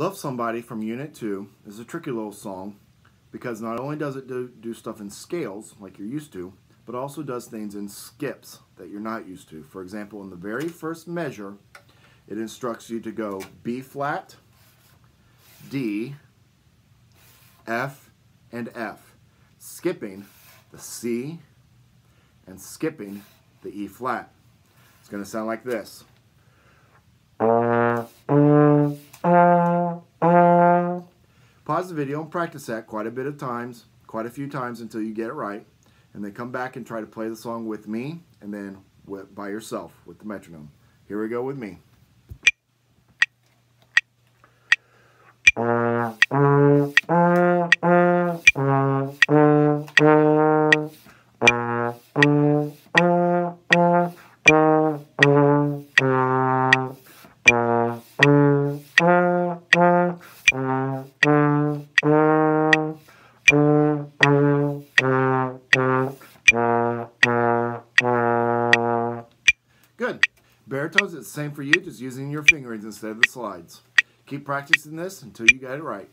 Love Somebody from Unit 2 is a tricky little song because not only does it do, do stuff in scales like you're used to, but also does things in skips that you're not used to. For example, in the very first measure, it instructs you to go B flat, D, F, and F, skipping the C and skipping the E flat. It's going to sound like this. Pause the video and practice that quite a bit of times, quite a few times until you get it right. And then come back and try to play the song with me and then by yourself with the metronome. Here we go with me. Good. Baritones, it's the same for you, just using your fingerings instead of the slides. Keep practicing this until you get it right.